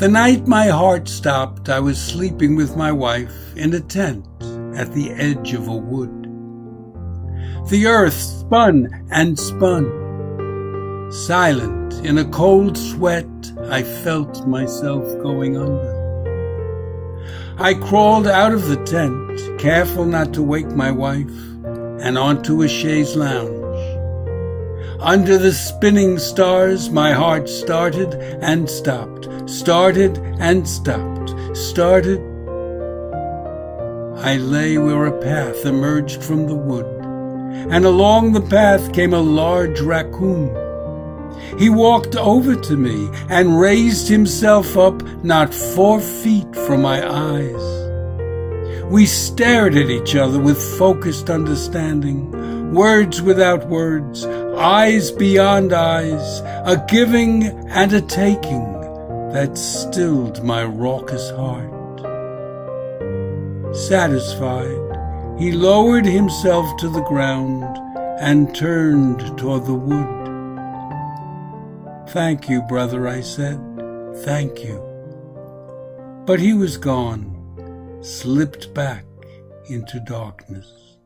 The night my heart stopped, I was sleeping with my wife in a tent at the edge of a wood. The earth spun and spun. Silent, in a cold sweat, I felt myself going under. I crawled out of the tent, careful not to wake my wife, and onto a chaise lounge. Under the spinning stars, my heart started and stopped, started and stopped, started. I lay where a path emerged from the wood, and along the path came a large raccoon. He walked over to me and raised himself up not four feet from my eyes. We stared at each other with focused understanding, words without words, eyes beyond eyes, a giving and a taking that stilled my raucous heart. Satisfied, he lowered himself to the ground and turned toward the wood. Thank you, brother, I said. Thank you. But he was gone, slipped back into darkness.